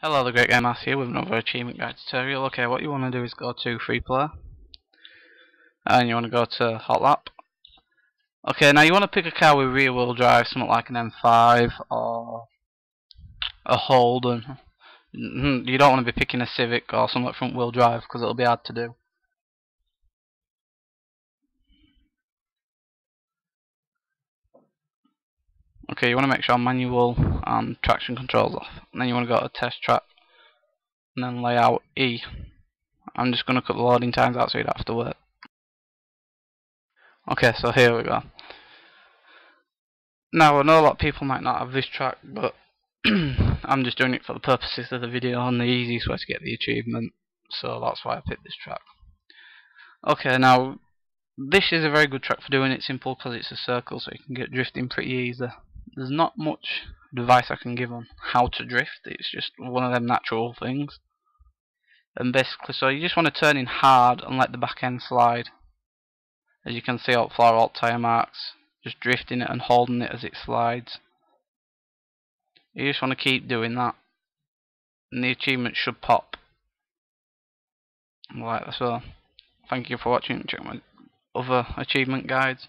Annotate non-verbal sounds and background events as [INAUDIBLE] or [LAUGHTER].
Hello, the Great Game Master here with another achievement guide tutorial. Okay, what you want to do is go to free player, and you want to go to hot lap. Okay, now you want to pick a car with rear wheel drive, something like an M5 or a Holden. Mm-hmm, you don't want to be picking a Civic or something front wheel drive because it'll be hard to do. Okay, you want to make sure manual and traction controls off. And then you want to go to test track and then layout E. I'm just going to cut the loading times out so you don't have to wait. Okay, so here we go. Now I know a lot of people might not have this track, but [CLEARS THROAT] I'm just doing it for the purposes of the video and the easiest way to get the achievement, so that's why I picked this track. Okay, now this is a very good track for doing it simple because it's a circle, so you can get drifting pretty easy there's not much advice I can give on how to drift. It's just one of them natural things. And basically, so you just want to turn in hard and let the back end slide. As you can see, alt floor, alt tire marks, just drifting it and holding it as it slides. You just want to keep doing that, and the achievement should pop. Like so. Thank you for watching. Check my other achievement guides.